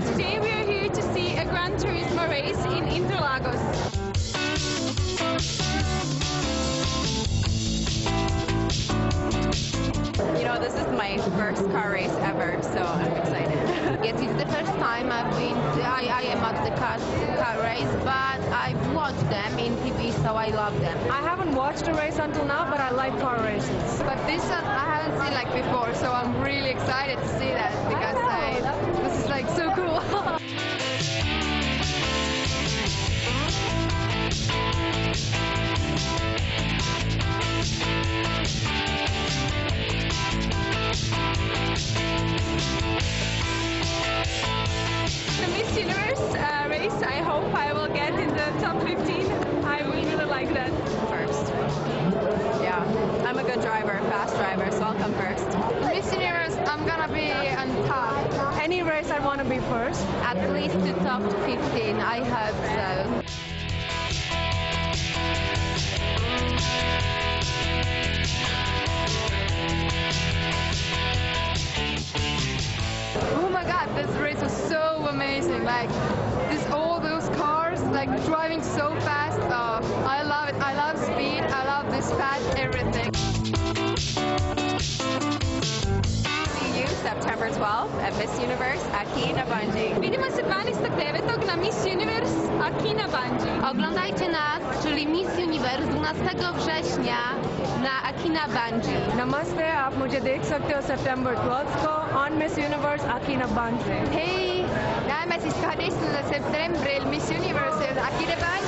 today we are here to see a Gran Turismo race in Interlagos. You know, this is my first car race ever, so I'm excited. yes, it's the first time I've been, to, I, I am at the car, car race, but I've watched them in TV, so I love them. I haven't watched a race until now, but I like car races. But this one I haven't seen like before, so I'm really excited to see that. Universe uh, race, I hope I will get in the top 15. I would really like that. First. Yeah, I'm a good driver, fast driver, so I'll come first. Miss Universe, I'm gonna be on top. Any race, I want to be first. At least the top 15, I hope so. Oh my god, this race was so amazing. Like, this all those cars, like driving so fast. Uh, I love it. I love speed. I love this fast everything. See you September 12th at Miss Universe Aki na Bungee. Vidimo se 12.9 na Miss Universe Aki na Bungee. Oglądajcie nas, czyli Miss Universe 12 września na Akina Bungee. नमस्ते आप मुझे देख सकते हो सितंबर 12 को on miss universe Akina बांझे Hei, näemme National Septembre, el Miss Universe, aquí de Valle.